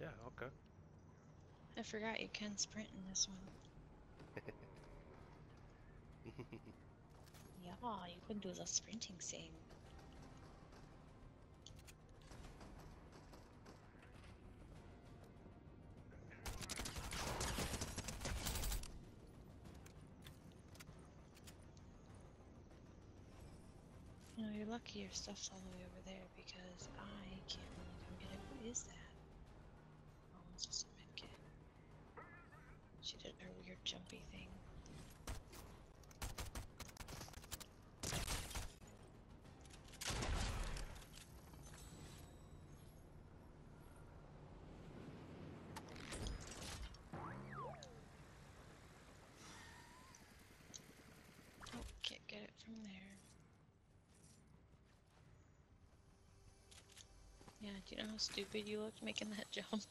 Yeah, okay. I forgot you can sprint in this one. Yeah, you can do the sprinting thing. You know, you're lucky your stuff's all the way over there because I can't really come get it. What is that? She did her weird jumpy thing. Oh, can't get it from there. Yeah, do you know how stupid you looked making that jump?